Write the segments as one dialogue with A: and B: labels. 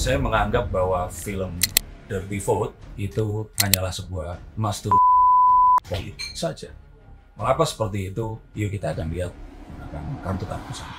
A: Saya menganggap bahwa film Dirty Vote itu hanyalah sebuah master politik saja. Mengapa seperti itu? Yuk kita akan lihat menggunakan kartu kartu sama.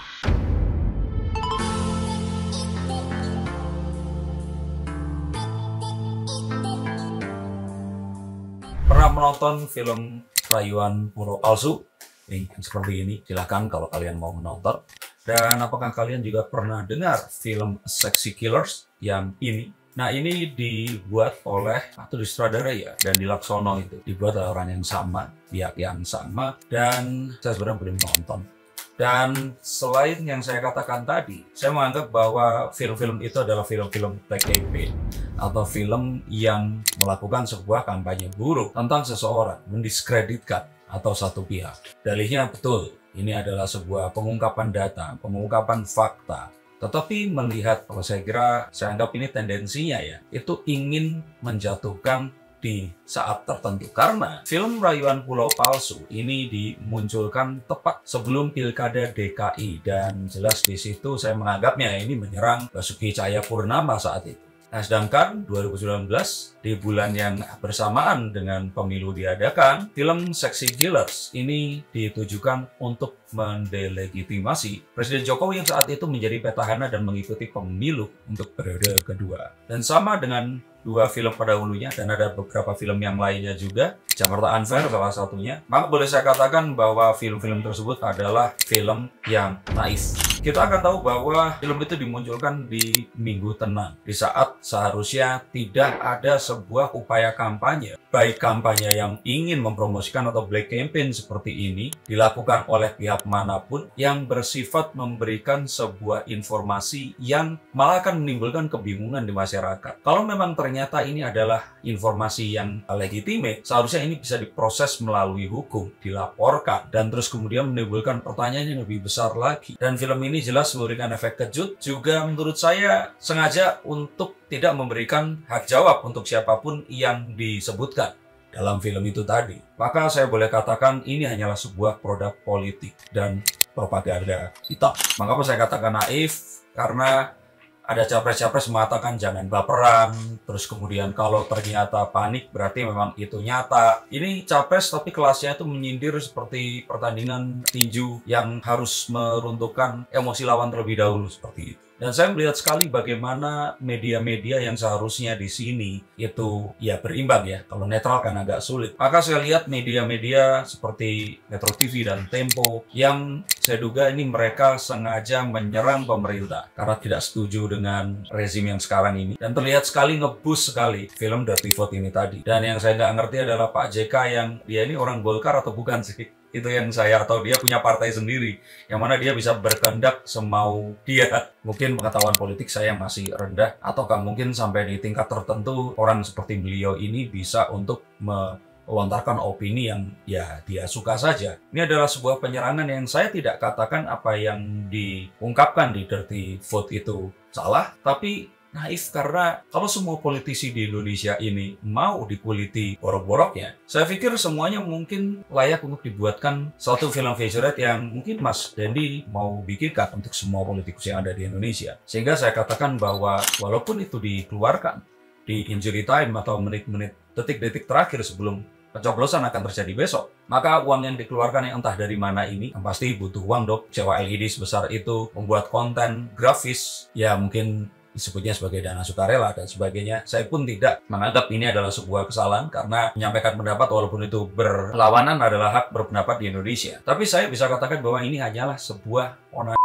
A: Pernah menonton film Rayuan Puro Palsu? Nih, yang seperti ini. Silahkan kalau kalian mau menonton. Dan apakah kalian juga pernah dengar film Sexy Killers yang ini? Nah ini dibuat oleh atau disutradara ya dan di Laksono itu dibuat oleh orang yang sama, pihak yang sama dan saya sebenarnya belum nonton. Dan selain yang saya katakan tadi, saya menganggap bahwa film-film itu adalah film-film black campaign atau film yang melakukan sebuah kampanye buruk tentang seseorang, mendiskreditkan atau satu pihak. Dalihnya betul, ini adalah sebuah pengungkapan data, pengungkapan fakta, tetapi melihat, kalau saya kira, saya anggap ini tendensinya ya, itu ingin menjatuhkan di saat tertentu. Karena film Rayuan Pulau Palsu ini dimunculkan tepat sebelum Pilkada DKI. Dan jelas di situ saya menganggapnya ini menyerang Basuki Cahaya Purnama saat itu. Nah, sedangkan 2019 di bulan yang bersamaan dengan pemilu diadakan, film Sexy Killers ini ditujukan untuk mendelegitimasi Presiden Jokowi yang saat itu menjadi petahana dan mengikuti pemilu untuk periode kedua. Dan sama dengan dua film pada hulunya dan ada beberapa film yang lainnya juga, Jakarta Unfair salah satunya. Maka boleh saya katakan bahwa film-film tersebut adalah film yang naif. Kita akan tahu bahwa film itu dimunculkan di Minggu Tenang, di saat seharusnya tidak ada sebuah upaya kampanye, baik kampanye yang ingin mempromosikan atau black campaign seperti ini, dilakukan oleh pihak mana pun yang bersifat memberikan sebuah informasi yang malah akan menimbulkan kebingungan di masyarakat. Kalau memang ternyata ini adalah informasi yang legitimate, seharusnya ini bisa diproses melalui hukum, dilaporkan, dan terus kemudian menimbulkan pertanyaan yang lebih besar lagi. Dan film ini ini jelas memberikan efek kejut, juga menurut saya sengaja untuk tidak memberikan hak jawab untuk siapa pun yang disebutkan dalam film itu tadi. Maka saya boleh katakan ini hanyalah sebuah produk politik dan propaganda kita. Mengapa saya katakan naif? Karena ada capres-capres mengatakan jangan baperan, terus kemudian kalau ternyata panik berarti memang itu nyata. Ini capres tapi kelasnya itu menyindir seperti pertandingan tinju yang harus meruntuhkan emosi lawan terlebih dahulu seperti itu. Dan saya melihat sekali bagaimana media-media yang seharusnya di sini itu ya berimbang ya. Kalau netral kan agak sulit. Maka saya lihat media-media seperti Metro TV dan Tempo yang saya duga ini mereka sengaja menyerang pemerintah karena tidak setuju dengan rezim yang sekarang ini. Dan terlihat sekali ngebus sekali film Dirty Vote ini tadi. Dan yang saya nggak ngerti adalah Pak JK yang dia ini orang Golkar atau bukan sih? Itu yang saya atau dia punya partai sendiri yang mana dia bisa berkehendak semau dia mungkin pengetahuan politik saya masih rendah ataukah mungkin sampai di tingkat tertentu orang seperti beliau ini bisa untuk melontarkan opini yang ya dia suka saja. Ini adalah sebuah penyerangan yang saya tidak katakan apa yang diungkapkan di Dirty Vote itu salah, tapi naif karena kalau semua politisi di Indonesia ini mau dikuliti borok-boroknya, saya pikir semuanya mungkin layak untuk dibuatkan satu film featurette yang mungkin Mas Dendi mau bikinkan untuk semua politikus yang ada di Indonesia. Sehingga saya katakan bahwa walaupun itu dikeluarkan di injury time atau menit-menit detik-detik terakhir sebelum pencoblosan akan terjadi besok. Maka uang yang dikeluarkan yang entah dari mana ini, yang pasti butuh uang dok, sewa LED sebesar itu, membuat konten grafis, ya mungkin disebutnya sebagai dana sukarela dan sebagainya. Saya pun tidak menganggap ini adalah sebuah kesalahan karena menyampaikan pendapat walaupun itu berlawanan adalah hak berpendapat di Indonesia. Tapi saya bisa katakan bahwa ini hanyalah sebuah onan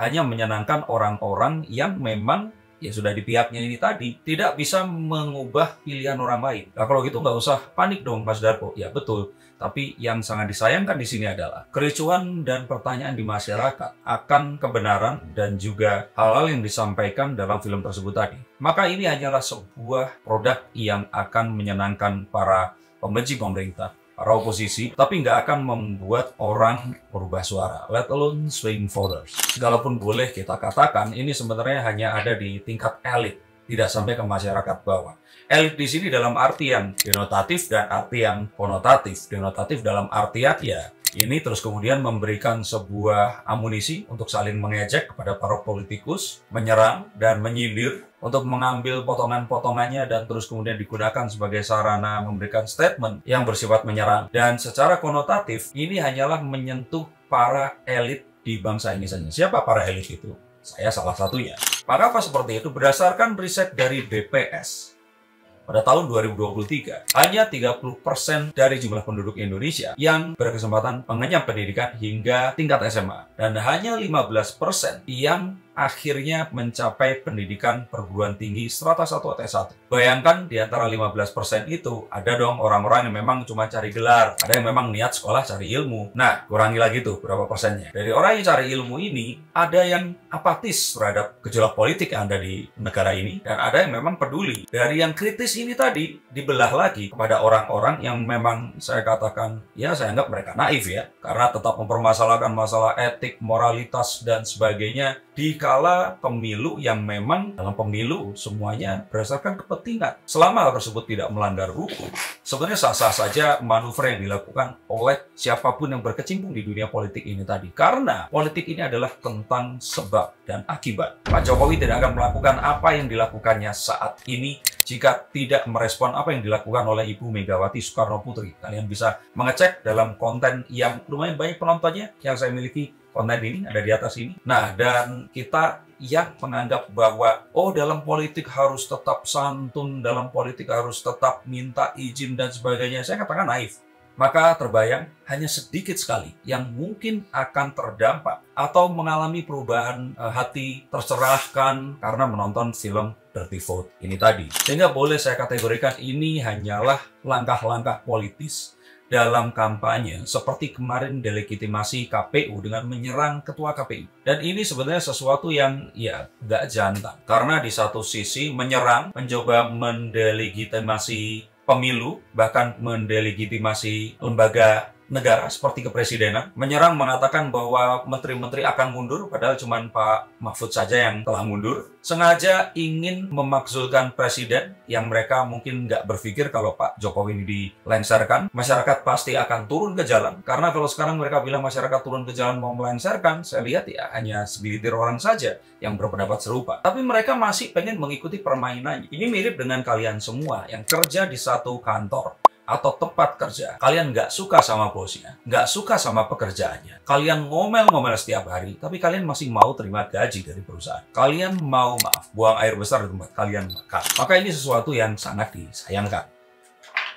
A: hanya menyenangkan orang-orang yang memang ya sudah di pihaknya ini tadi tidak bisa mengubah pilihan orang lain. Nah kalau gitu nggak usah panik dong Mas Darko. Ya betul. Tapi yang sangat disayangkan di sini adalah kericuan dan pertanyaan di masyarakat akan kebenaran dan juga hal-hal yang disampaikan dalam film tersebut tadi. Maka ini hanyalah sebuah produk yang akan menyenangkan para pembenci pemerintah para oposisi, tapi nggak akan membuat orang berubah suara, let alone swing voters. Sekalipun boleh kita katakan, ini sebenarnya hanya ada di tingkat elit, tidak sampai ke masyarakat bawah. Elit di sini dalam arti yang denotatif dan arti yang konotatif. Denotatif dalam artian ya Ini terus kemudian memberikan sebuah amunisi untuk saling mengejek kepada para politikus, menyerang dan menyindir untuk mengambil potongan-potongannya dan terus kemudian digunakan sebagai sarana memberikan statement yang bersifat menyerang. Dan secara konotatif, ini hanyalah menyentuh para elit di bangsa ini saja. Siapa para elit itu? Saya salah satunya. Maka apa seperti itu? Berdasarkan riset dari BPS, pada tahun 2023, hanya 30% dari jumlah penduduk Indonesia yang berkesempatan mengenyam pendidikan hingga tingkat SMA. Dan hanya 15% yang akhirnya mencapai pendidikan perguruan tinggi strata 1 atau S1. Bayangkan di antara 15% itu ada dong orang-orang yang memang cuma cari gelar, ada yang memang niat sekolah cari ilmu. Nah, kurangi lagi tuh berapa persennya. Dari orang yang cari ilmu ini, ada yang apatis terhadap gejolak politik yang ada di negara ini, dan ada yang memang peduli. Dari yang kritis ini tadi, dibelah lagi kepada orang-orang yang memang saya katakan, ya saya anggap mereka naif ya, karena tetap mempermasalahkan masalah etik, moralitas, dan sebagainya di kala pemilu yang memang dalam pemilu semuanya berdasarkan kepentingan. Selama hal tersebut tidak melanggar hukum, sebenarnya sah-sah saja manuver yang dilakukan oleh siapa pun yang berkecimpung di dunia politik ini tadi. Karena politik ini adalah tentang sebab dan akibat. Pak Jokowi tidak akan melakukan apa yang dilakukannya saat ini jika tidak merespon apa yang dilakukan oleh Ibu Megawati Soekarno Putri. Kalian bisa mengecek dalam konten yang lumayan banyak penontonnya yang saya miliki konten ini ada di atas ini. Nah, dan kita yang menganggap bahwa oh dalam politik harus tetap santun, dalam politik harus tetap minta izin dan sebagainya. Saya katakan naif. Maka terbayang hanya sedikit sekali yang mungkin akan terdampak atau mengalami perubahan eh, hati tercerahkan karena menonton film Dirty Vote ini tadi. Sehingga boleh saya kategorikan ini hanyalah langkah-langkah politis dalam kampanye seperti kemarin delegitimasi KPU dengan menyerang ketua KPU. Dan ini sebenarnya sesuatu yang ya nggak jantan. Karena di satu sisi menyerang, mencoba mendelegitimasi pemilu, bahkan mendelegitimasi lembaga negara seperti kepresidenan menyerang mengatakan bahwa menteri-menteri akan mundur padahal cuma Pak Mahfud saja yang telah mundur sengaja ingin memakzulkan presiden yang mereka mungkin nggak berpikir kalau Pak Jokowi ini dilengsarkan. Masyarakat pasti akan turun ke jalan karena kalau sekarang mereka bilang masyarakat turun ke jalan mau melengsarkan saya lihat ya hanya segelintir orang saja yang berpendapat serupa. Tapi mereka masih pengen mengikuti permainannya. Ini mirip dengan kalian semua yang kerja di satu kantor atau tempat kerja, kalian nggak suka sama bosnya, nggak suka sama pekerjaannya, kalian ngomel-ngomel setiap hari, tapi kalian masih mau terima gaji dari perusahaan. Kalian mau, maaf, buang air besar di tempat kalian makan. Maka ini sesuatu yang sangat disayangkan.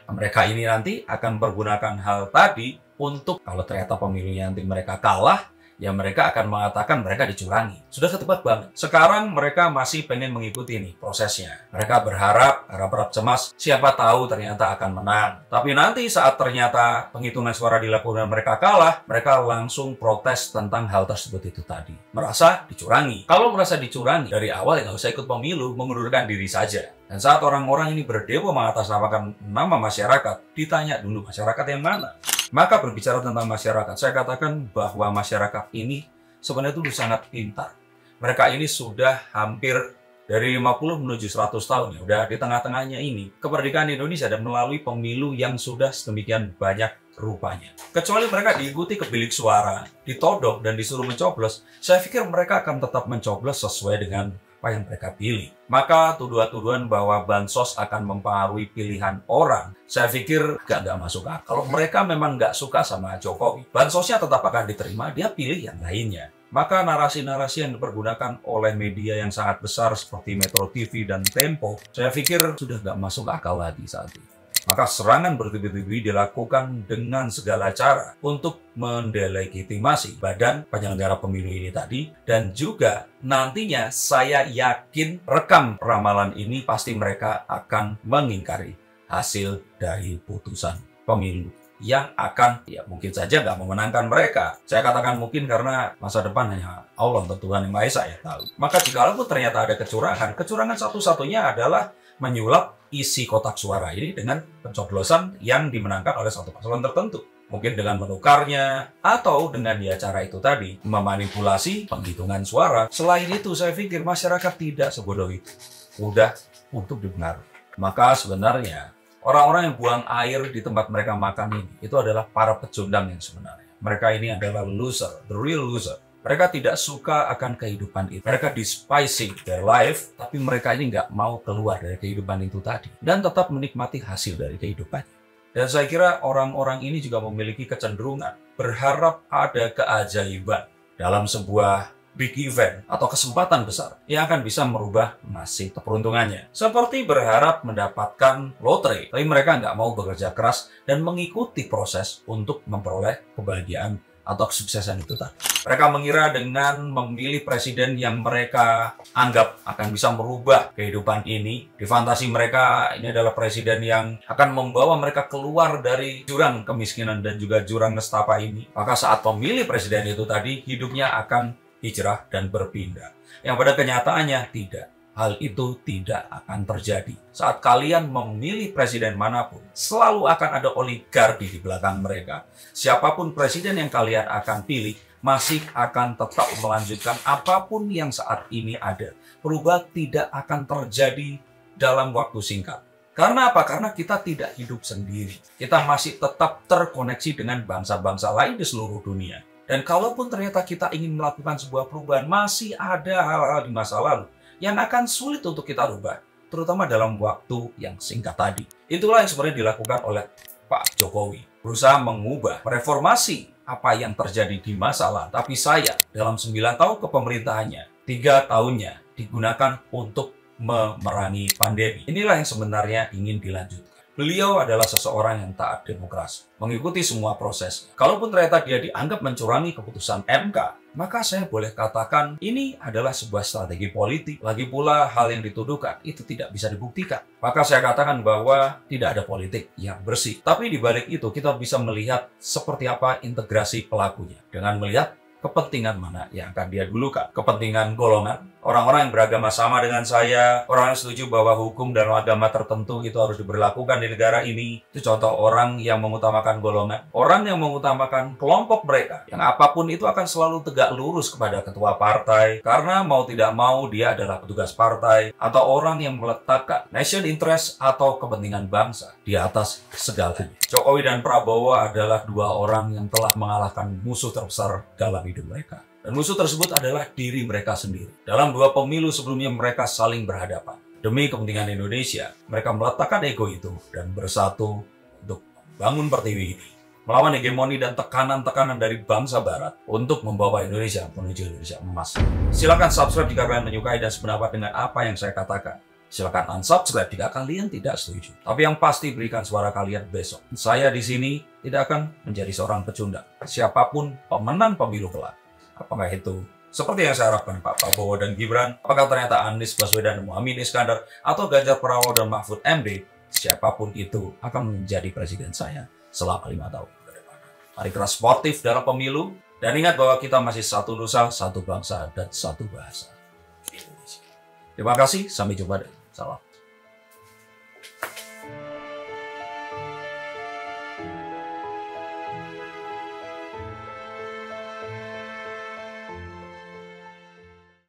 A: Mereka ini nanti akan menggunakan hal tadi untuk kalau ternyata pemilunya nanti mereka kalah, ya mereka akan mengatakan mereka dicurangi. Sudah ketebak banget. Sekarang mereka masih pengen mengikuti nih prosesnya. Mereka berharap, harap-harap cemas, siapa tahu ternyata akan menang. Tapi nanti saat ternyata penghitungan suara dilakukan mereka kalah, mereka langsung protes tentang hal tersebut itu tadi. Merasa dicurangi. Kalau merasa dicurangi, dari awal ya nggak usah ikut pemilu, mengundurkan diri saja. Dan saat orang-orang ini berdemo mengatasnamakan nama masyarakat, ditanya dulu masyarakat yang mana? Maka berbicara tentang masyarakat, saya katakan bahwa masyarakat ini sebenarnya itu sangat pintar. Mereka ini sudah hampir dari 50 menuju 100 tahun ya, udah di tengah-tengahnya ini. Kemerdekaan Indonesia dan melalui pemilu yang sudah sedemikian banyak rupanya. Kecuali mereka diikuti ke bilik suara, ditodok dan disuruh mencoblos, saya pikir mereka akan tetap mencoblos sesuai dengan apa yang mereka pilih. Maka tuduhan-tuduhan bahwa bansos akan mempengaruhi pilihan orang, saya pikir gak, gak masuk akal. Kalau mereka memang gak suka sama Jokowi, bansosnya tetap akan diterima, dia pilih yang lainnya. Maka narasi-narasi yang dipergunakan oleh media yang sangat besar seperti Metro TV dan Tempo, saya pikir sudah gak masuk akal lagi saat ini. Maka serangan bertubi-tubi dilakukan dengan segala cara untuk mendelegitimasi badan penyelenggara pemilu ini tadi dan juga nantinya saya yakin rekam ramalan ini pasti mereka akan mengingkari hasil dari putusan pemilu yang akan ya mungkin saja nggak memenangkan mereka. Saya katakan mungkin karena masa depan hanya Allah dan Tuhan yang Maha Esa ya tahu. Maka jika ternyata ada kecurangan, kecurangan satu-satunya adalah menyulap isi kotak suara ini dengan pencoblosan yang dimenangkan oleh satu paslon tertentu. Mungkin dengan menukarnya, atau dengan di acara itu tadi, memanipulasi penghitungan suara. Selain itu, saya pikir masyarakat tidak sebodoh itu. Mudah untuk dipengaruhi. Maka sebenarnya, orang-orang yang buang air di tempat mereka makan ini, itu adalah para pecundang yang sebenarnya mereka ini adalah loser, the real loser. Mereka tidak suka akan kehidupan itu. Mereka despising their life, tapi mereka ini nggak mau keluar dari kehidupan itu tadi. Dan tetap menikmati hasil dari kehidupan. Dan saya kira orang-orang ini juga memiliki kecenderungan berharap ada keajaiban dalam sebuah big event atau kesempatan besar yang akan bisa merubah nasib keperuntungannya. Seperti berharap mendapatkan lotre, tapi mereka nggak mau bekerja keras dan mengikuti proses untuk memperoleh kebahagiaan atau kesuksesan itu tadi. Mereka mengira dengan memilih presiden yang mereka anggap akan bisa merubah kehidupan ini. Di fantasi mereka ini adalah presiden yang akan membawa mereka keluar dari jurang kemiskinan dan juga jurang nestapa ini. Maka saat pemilih presiden itu tadi hidupnya akan hijrah dan berpindah. Yang pada kenyataannya tidak hal itu tidak akan terjadi. Saat kalian memilih presiden mana pun, selalu akan ada oligarki di belakang mereka. Siapa pun presiden yang kalian akan pilih, masih akan tetap melanjutkan apa pun yang saat ini ada. Perubahan tidak akan terjadi dalam waktu singkat. Karena apa? Karena kita tidak hidup sendiri. Kita masih tetap terkoneksi dengan bangsa-bangsa lain di seluruh dunia. Dan kalaupun ternyata kita ingin melakukan sebuah perubahan, masih ada hal-hal di masa lalu yang akan sulit untuk kita rubah, terutama dalam waktu yang singkat tadi. Itulah yang sebenarnya dilakukan oleh Pak Jokowi, berusaha mengubah, reformasi apa yang terjadi di masa lalu. Tapi saya dalam 9 tahun kepemerintahannya, tiga tahunnya digunakan untuk memerangi pandemi. Inilah yang sebenarnya ingin dilanjutkan. Beliau adalah seseorang yang taat demokrasi, mengikuti semua proses. Kalaupun ternyata dia dianggap mencurangi keputusan MK, maka saya boleh katakan ini adalah sebuah strategi politik. Lagi pula hal yang dituduhkan itu tidak bisa dibuktikan. Maka saya katakan bahwa tidak ada politik yang bersih. Tapi di balik itu kita bisa melihat seperti apa integrasi pelakunya. Dengan melihat kepentingan mana yang akan dia dulukan. Kepentingan golongan, orang-orang yang beragama sama dengan saya, orang yang setuju bahwa hukum dan agama tertentu itu harus diberlakukan di negara ini. Itu contoh orang yang mengutamakan golongan. Orang yang mengutamakan kelompok mereka, yang apa pun itu akan selalu tegak lurus kepada ketua partai, karena mau tidak mau dia adalah petugas partai, atau orang yang meletakkan nation interest atau kepentingan bangsa di atas segalanya. Jokowi dan Prabowo adalah dua orang yang telah mengalahkan musuh terbesar dalam hidup mereka. Dan musuh tersebut adalah diri mereka sendiri. Dalam dua pemilu sebelumnya mereka saling berhadapan. Demi kepentingan Indonesia, mereka meletakkan ego itu dan bersatu untuk bangun pertiwi ini. Melawan hegemoni dan tekanan-tekanan dari bangsa barat untuk membawa Indonesia menuju Indonesia emas. Silakan subscribe jika kalian menyukai dan sependapat dengan apa yang saya katakan. Silakan unsubscribe jika kalian tidak setuju. Tapi yang pasti berikan suara kalian besok. Saya di sini tidak akan menjadi seorang pecundang. Siapa pun pemenang pemilu kelak. Apakah itu seperti yang saya harapkan Pak Prabowo dan Gibran, apakah ternyata Anies Baswedan dan Muhammad Iskandar atau Ganjar Pranowo dan Mahfud MD, siapa pun itu akan menjadi presiden saya selama lima tahun ke depan. Mari kita sportif dalam pemilu dan ingat bahwa kita masih satu nusa, satu bangsa, dan satu bahasa. Terima kasih, sampai jumpa salam.